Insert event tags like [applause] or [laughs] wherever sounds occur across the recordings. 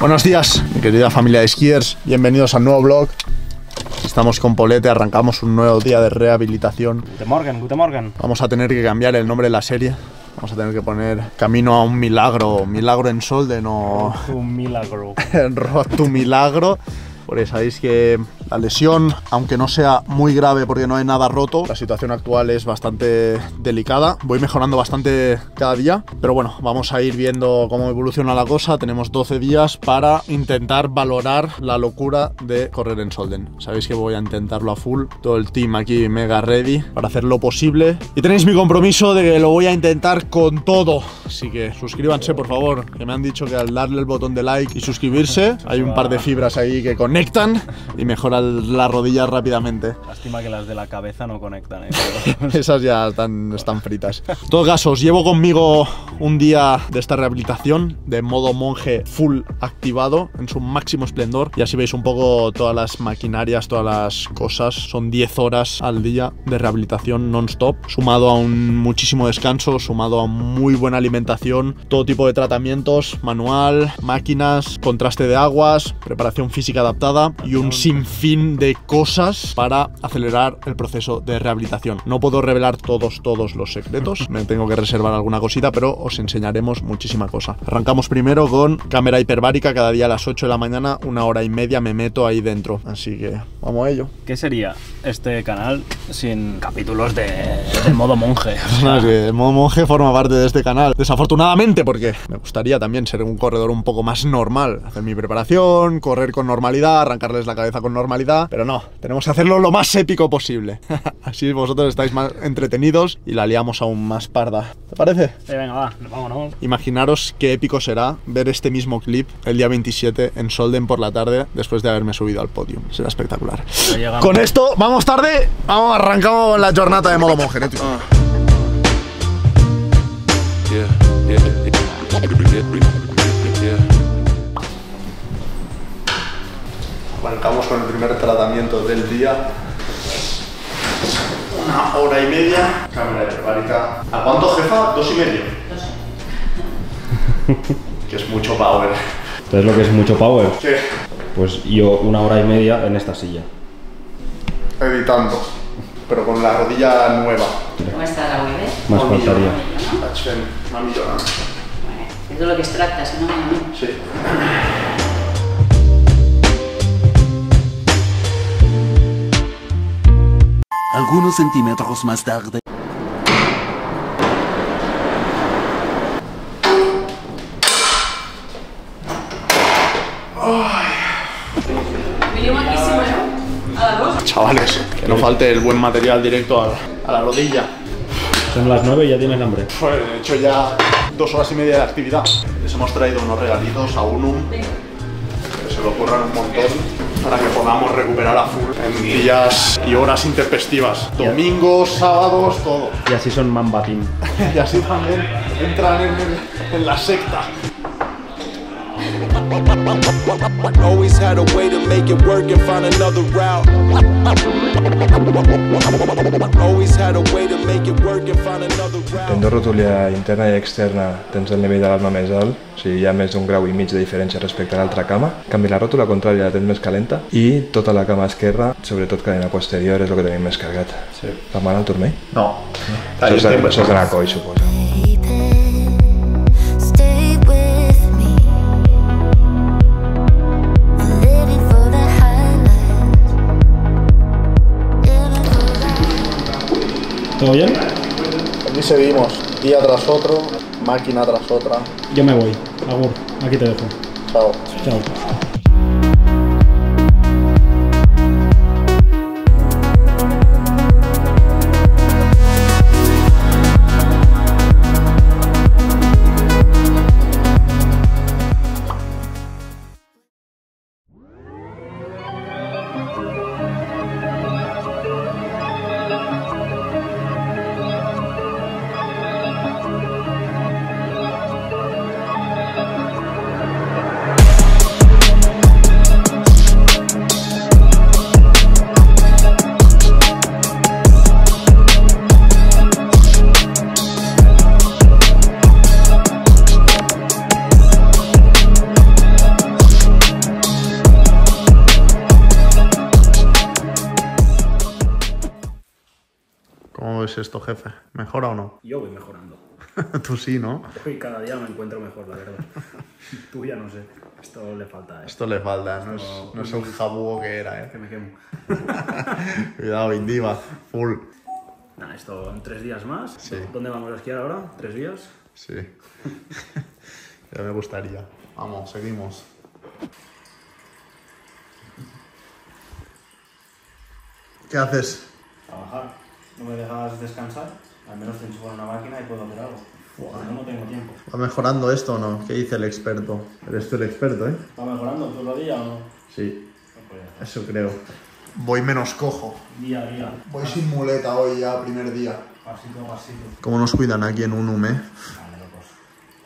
Buenos días, mi querida familia de skiers. Bienvenidos al nuevo vlog. Estamos con Polete, arrancamos un nuevo día de rehabilitación. Guten Morgen, Guten Morgen. Vamos a tener que cambiar el nombre de la serie. Vamos a tener que poner Camino a un milagro, Milagro en Solden o Un milagro. [laughs] Road to Milagro. Porque sabéis que la lesión, aunque no sea muy grave porque no hay nada roto, la situación actual es bastante delicada. Voy mejorando bastante cada día, pero bueno, vamos a ir viendo cómo evoluciona la cosa. Tenemos 12 días para intentar valorar la locura de correr en Solden. Sabéis que voy a intentarlo a full, todo el team aquí mega ready para hacer lo posible. Y tenéis mi compromiso de que lo voy a intentar con todo. Así que suscríbanse por favor, que me han dicho que al darle el botón de like y suscribirse hay un par de fibras ahí que conectan y mejoran las rodillas rápidamente. Lástima que las de la cabeza no conectan, ¿eh? [laughs] Esas ya están, están fritas. En todo caso, os llevo conmigo un día de esta rehabilitación de modo monje full activado en su máximo esplendor. Y así veis un poco todas las maquinarias, todas las cosas. Son 10 horas al día de rehabilitación non-stop, sumado a un muchísimo descanso, sumado a muy buena alimentación, todo tipo de tratamientos, manual, máquinas, contraste de aguas, preparación física adaptada y un sinfín de cosas para acelerar el proceso de rehabilitación. No puedo revelar todos, todos los secretos, [laughs] me tengo que reservar alguna cosita, pero os enseñaremos muchísima cosa. Arrancamos primero con cámara hiperbárica, cada día a las 8 de la mañana, una hora y media me meto ahí dentro, así que vamos a ello. ¿Qué sería este canal sin capítulos de, de modo monje? O [laughs] sea, No, es que el modo monje forma parte de este canal, desafortunadamente, porque me gustaría también ser un corredor un poco más normal, hacer mi preparación, correr con normalidad, arrancarles la cabeza con normalidad, pero no, tenemos que hacerlo lo más épico posible. [laughs] Así vosotros estáis más entretenidos y la liamos aún más parda. ¿Te parece? eh, venga, va, vámonos. Imaginaros qué épico será ver este mismo clip el día 27 en Solden por la tarde después de haberme subido al podio. Será espectacular. Con esto, vamos tarde, vamos, arrancamos la jornada de modo monje. ¿eh, tío? Yeah, yeah, yeah, yeah, Arrancamos con el primer tratamiento del día. Una hora y media. Cámara hiperbárica. ¿A cuánto, jefa? ¿Dos y medio? que es mucho power. Entonces lo que es mucho power, ¿Qué? pues yo una hora y media en esta silla. Editando. Pero con la rodilla nueva. Com està la web? Más faltaría. fent una millona. És del que es tracta, si no, no. Sí. Algunos centímetros más tarde. Vineu aquí, si voleu, a la dos. Chavales, que no falte el buen material directo a, a la rodilla. Son las 9 y ya tienes hambre. Pues he hecho ya dos horas y media de actividad. Les hemos traído unos regalitos a Unum que se lo ocurran un montón para que podamos recuperar a full en días y horas intempestivas. Domingos, sábados, todo. Y así son Mamba Team. [laughs] Y así también entran en, en la secta. Always had a way to make it work and find another route. Always had a way to make it work and find another route. Tendo rotúlia interna i externa tens el nivell de l'arma més alt, o sigui, hi ha més d'un grau i mig de diferència respecte a l'altra cama. En canvi, la ròtula contrària la tens més calenta i tota la cama esquerra, sobretot cadena posterior, és el que tenim més carregat. Sí. Va mal el turmell? No. Això és, de, això és de la coi, suposo. ¿Todo bien? Aquí seguimos, día tras otro, máquina tras otra. Yo me voy. Agur, aquí te dejo. Chao. Chao. ¿Cómo ves esto, jefe? ¿Mejora o no? Yo voy mejorando. [laughs] Tú sí, ¿no? Hoy cada día me encuentro mejor, la verdad. [laughs] Tú ya no sé. Esto le falta, ¿eh? Esto le falta, no es, no es el jabúo que era, Que ¿eh? me quemo. [laughs] Cuidado, Indiva, full. Nada, esto en tres días más. Sí. ¿Dónde vamos a esquiar ahora? ¿Tres días? Sí. ya me gustaría. Vamos, seguimos. ¿Qué haces? ¿No me dejas descansar? Al menos te enchufo en una máquina y puedo hacer algo. No, no tengo tiempo. ¿Va mejorando esto o no? ¿Qué dice el experto? Eres tú el experto, ¿eh? ¿Va mejorando tu rodilla o no? Sí, Pues eso creo. Voy menos cojo. Día a día. Voy sin muleta hoy ya, primer día. Pasito a pasito. ¿Cómo nos cuidan aquí en Unum, eh? Vale, locos.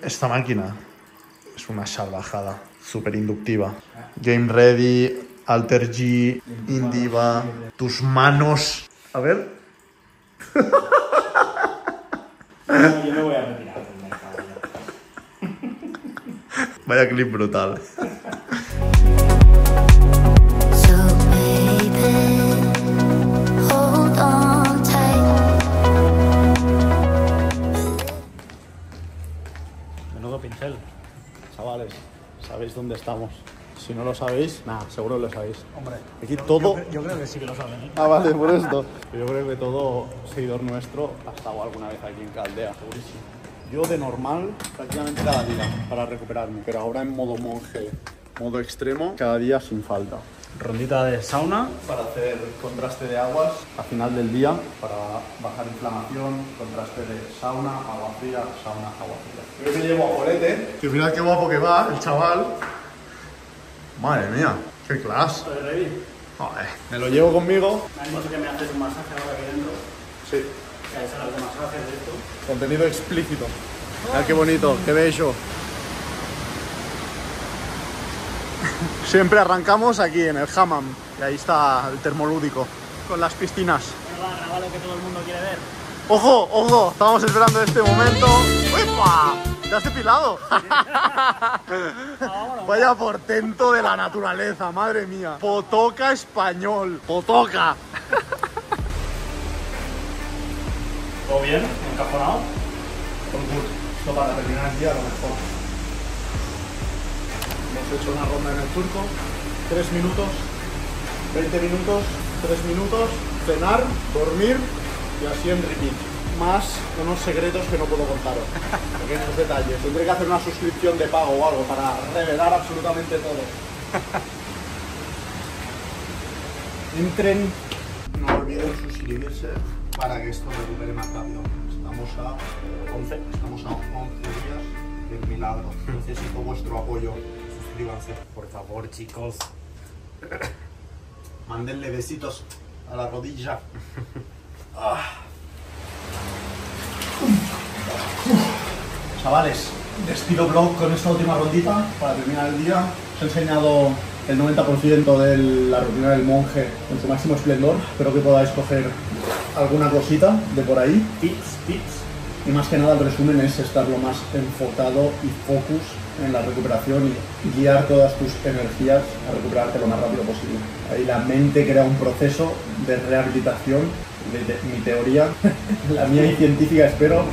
Esta máquina es una salvajada, súper inductiva. Game Ready, Alter G, Indiva, tus manos. A ver. No, yo me voy a retirar del mercado ya. [laughs] Vaya clip brutal. Menudo pincel. Chavales, sabéis dónde estamos. Si no lo sabéis, nada, seguro lo sabéis. Hombre, Aquí todo. yo creo que sí que lo saben, ¿eh? Ah, vale, por esto. [laughs] Yo creo que todo seguidor nuestro ha estado alguna vez aquí en Caldea, segurísimo. Yo de normal, prácticamente cada día para recuperarme, pero ahora en modo monje, modo extremo, cada día sin falta. Rondita de sauna. Para hacer contraste de aguas a final del día, para bajar inflamación, contraste de sauna, agua fría, sauna, agua fría. Yo me llevo a Polete, que mirad qué guapo que va el chaval. Madre mía, qué clase. Joder, me lo llevo conmigo. Me han dicho que me haces un masaje ahora aquí dentro. Sí. Que hay salas de masajes de esto. Contenido explícito. Mirad qué bonito, qué bello. Siempre arrancamos aquí en el hammam. Y ahí está el termolúdico. Con las piscinas. Graba, graba lo que todo el mundo quiere ver. ¡Ojo, ojo! Estábamos esperando este momento. ¡Uepa! ¿Te has depilado? [laughs] Vaya portento de la naturaleza, madre mía. Potoca español. Potoca. [laughs] ¿Todo bien? ¿Encajonado? Esto para terminar el día a lo mejor. Hemos hecho una ronda en el turco. Tres minutos, 20 minutos, tres minutos, cenar, dormir y así en repeat. Más unos secretos que no puedo contaros. Pequeños detalles. Tendré que hacer una suscripción de pago o algo para revelar absolutamente todo. Entren. No olviden suscribirse para que esto recupere más rápido. Estamos a 11, estamos a 11 días del milagro. Necesito vuestro apoyo. Suscríbanse. Por favor, chicos. [coughs] Mándenle besitos a la rodilla. Ah. Chavales, despido vlog con esta última rondita para terminar el día. Os he enseñado el 90% de la rutina del monje en su máximo esplendor. Espero que podáis coger alguna cosita de por ahí. Tips, tips. Y más que nada el resumen es estar lo más enfocado y focus en la recuperación y guiar todas tus energías a recuperarte lo más rápido posible. Ahí la mente crea un proceso de rehabilitación, mi teoría, [laughs] la mía y científica espero,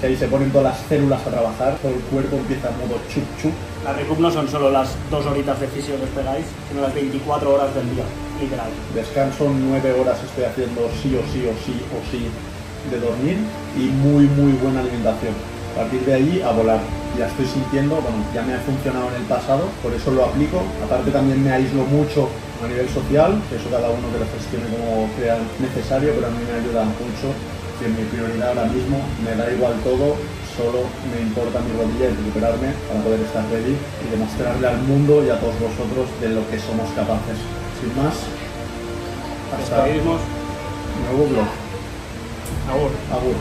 que ahí se ponen todas las células a trabajar, todo el cuerpo empieza en modo chup chup. La recup no son solo las dos horitas de fisio que os pegáis, sino las 24 horas del día, literal. Descanso nueve horas estoy haciendo sí o sí o sí o sí de dormir y muy muy buena alimentación. A partir de ahí a volar. Ya estoy sintiendo, bueno, ya me ha funcionado en el pasado, por eso lo aplico. Aparte también me aíslo mucho a nivel social, que eso cada uno que lo gestione como crea necesario, pero a mí me ayuda mucho. Que mi prioridad ahora mismo me da igual todo, solo me importa mi rodilla y recuperarme para poder estar ready y demostrarle al mundo y a todos vosotros de lo que somos capaces. Sin más, hasta Despedimos. nuevo blog. Agur. Agur.